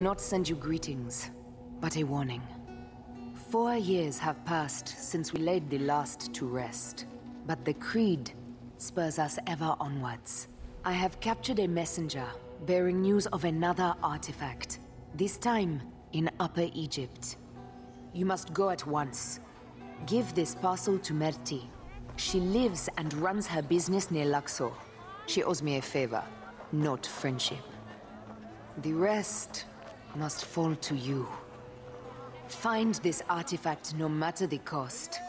not send you greetings, but a warning. Four years have passed since we laid the last to rest, but the Creed spurs us ever onwards. I have captured a messenger bearing news of another artifact, this time in Upper Egypt. You must go at once. Give this parcel to Merti. She lives and runs her business near Luxor. She owes me a favor, not friendship. The rest must fall to you. Find this artifact no matter the cost.